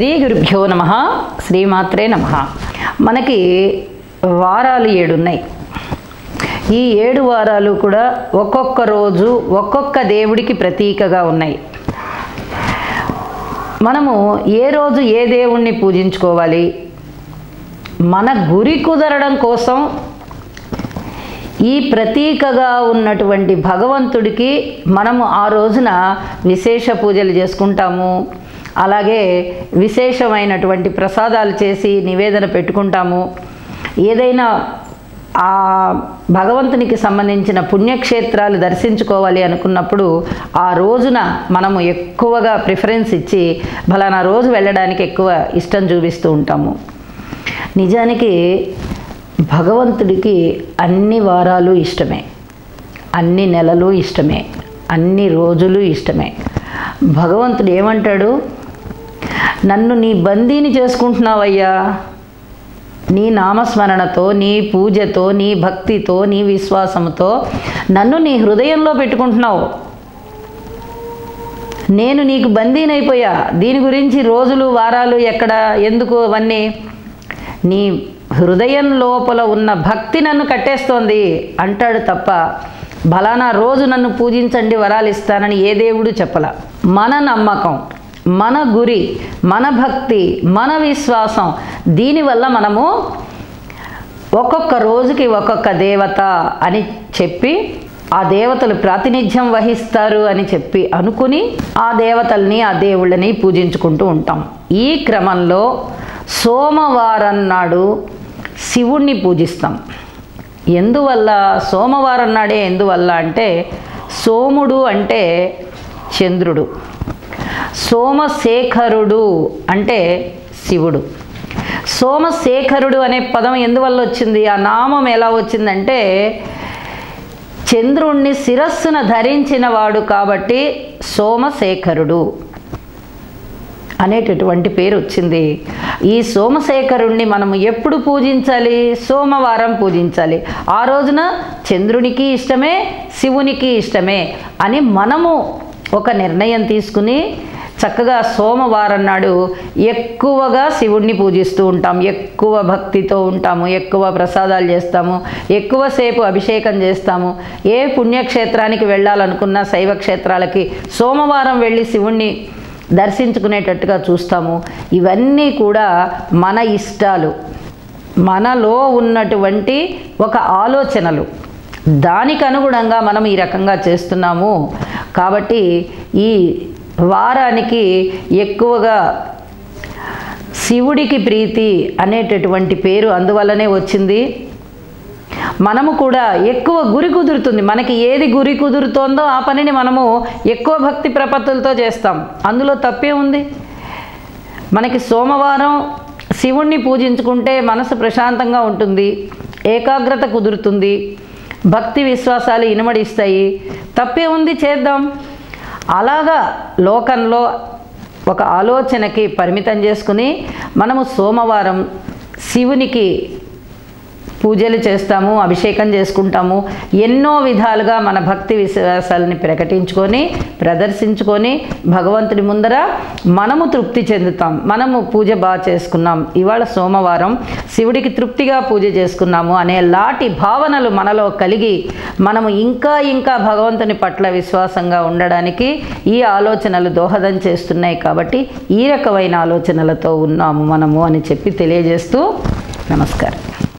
శ్రీ గురుభ్యో నమ శ్రీమాత్రే నమ. మనకి వారాలు ఏడున్నాయి. ఈ ఏడు వారాలు కూడా ఒక్కొక్క రోజు ఒక్కొక్క దేవుడికి ప్రతీకగా ఉన్నాయి. మనము ఏ రోజు ఏ దేవుణ్ణి పూజించుకోవాలి? మన గురి కుదరడం కోసం ఈ ప్రతీకగా ఉన్నటువంటి భగవంతుడికి మనము ఆ రోజున విశేష పూజలు చేసుకుంటాము. అలాగే విశేషమైనటువంటి ప్రసాదాలు చేసి నివేదన పెట్టుకుంటాము. ఏదైనా ఆ భగవంతునికి సంబంధించిన పుణ్యక్షేత్రాలు దర్శించుకోవాలి అనుకున్నప్పుడు ఆ రోజున మనము ఎక్కువగా ప్రిఫరెన్స్ ఇచ్చి ఫలానా రోజు వెళ్ళడానికి ఎక్కువ ఇష్టం చూపిస్తూ ఉంటాము. నిజానికి భగవంతుడికి అన్ని వారాలు ఇష్టమే. అన్ని నెలలు ఇష్టమే. అన్ని రోజులు ఇష్టమే. భగవంతుడు ఏమంటాడు? నన్ను నీ బందీని చేసుకుంటున్నావయ్యా. నీ నామస్మరణతో నీ పూజతో నీ భక్తితో నీ విశ్వాసంతో నన్ను నీ హృదయంలో పెట్టుకుంటున్నావు. నేను నీకు బందీనైపోయా. దీని గురించి రోజులు వారాలు ఎక్కడ ఎందుకు అవన్నీ నీ హృదయం లోపల ఉన్న భక్తి నన్ను కట్టేస్తోంది అంటాడు తప్ప బలానా రోజు నన్ను పూజించండి వరాలు ఇస్తానని ఏ దేవుడు చెప్పల. మన నమ్మకం. మన గురి మన భక్తి మన విశ్వాసం. దీనివల్ల మనము ఒక్కొక్క రోజుకి ఒక్కొక్క దేవత అని చెప్పి ఆ దేవతలు ప్రాతినిధ్యం వహిస్తారు అని చెప్పి అనుకుని ఆ దేవతల్ని ఆ దేవుళ్ళని పూజించుకుంటూ ఉంటాం. ఈ క్రమంలో సోమవారం నాడు శివుణ్ణి పూజిస్తాం. ఎందువల్ల? సోమవారం నాడే ఎందువల్ల అంటే సోముడు అంటే చంద్రుడు. సోమశేఖరుడు అంటే శివుడు. సోమశేఖరుడు అనే పదం ఎందువల్ల వచ్చింది? ఆ నామం ఎలా వచ్చిందంటే చంద్రుణ్ణి శిరస్సున ధరించిన వాడు కాబట్టి సోమశేఖరుడు అనేటటువంటి పేరు వచ్చింది. ఈ సోమశేఖరుణ్ణి మనం ఎప్పుడు పూజించాలి? సోమవారం పూజించాలి. ఆ రోజున చంద్రునికి ఇష్టమే శివునికి ఇష్టమే అని మనము ఒక నిర్ణయం తీసుకుని చక్కగా సోమవారం నాడు ఎక్కువగా శివుణ్ణి పూజిస్తూ ఉంటాం. ఎక్కువ భక్తితో ఉంటాము. ఎక్కువ ప్రసాదాలు చేస్తాము. ఎక్కువసేపు అభిషేకం చేస్తాము. ఏ పుణ్యక్షేత్రానికి వెళ్ళాలనుకున్నా శైవ క్షేత్రాలకి సోమవారం వెళ్ళి శివుణ్ణి దర్శించుకునేటట్టుగా చూస్తాము. ఇవన్నీ కూడా మన ఇష్టాలు. మనలో ఉన్నటువంటి ఒక ఆలోచనలు. దానికి అనుగుణంగా మనం ఈ రకంగా చేస్తున్నాము. కాబట్టి ఈ వారానికి ఎక్కువగా శివుడికి ప్రీతి అనేటటువంటి పేరు అందువల్లనే వచ్చింది. మనము కూడా ఎక్కువ గురి కుదురుతుంది. మనకి ఏది గురి కుదురుతోందో ఆ పనిని మనము ఎక్కువ భక్తి ప్రపత్తులతో చేస్తాం. అందులో తప్పే ఉంది. మనకి సోమవారం శివుణ్ణి పూజించుకుంటే మనసు ప్రశాంతంగా ఉంటుంది. ఏకాగ్రత కుదురుతుంది. భక్తి విశ్వాసాలు ఇనుమడిస్తాయి. తప్పే ఉంది చేద్దాం. అలాగా లోకంలో ఒక ఆలోచనకి పరిమితం చేసుకుని మనము సోమవారం శివునికి పూజలు చేస్తాము అభిషేకం చేసుకుంటాము ఎన్నో విధాలుగా మన భక్తి విశ్వాసాలని ప్రకటించుకొని ప్రదర్శించుకొని భగవంతుడి ముందర మనము తృప్తి చెందుతాం. మనము పూజ బాగా చేసుకున్నాం. ఇవాళ సోమవారం శివుడికి తృప్తిగా పూజ చేసుకున్నాము అనే లాటి భావనలు మనలో కలిగి మనము ఇంకా ఇంకా భగవంతుని పట్ల విశ్వాసంగా ఉండడానికి ఈ ఆలోచనలు దోహదం చేస్తున్నాయి కాబట్టి ఈ రకమైన ఆలోచనలతో ఉన్నాము మనము అని చెప్పి తెలియజేస్తూ నమస్కారం.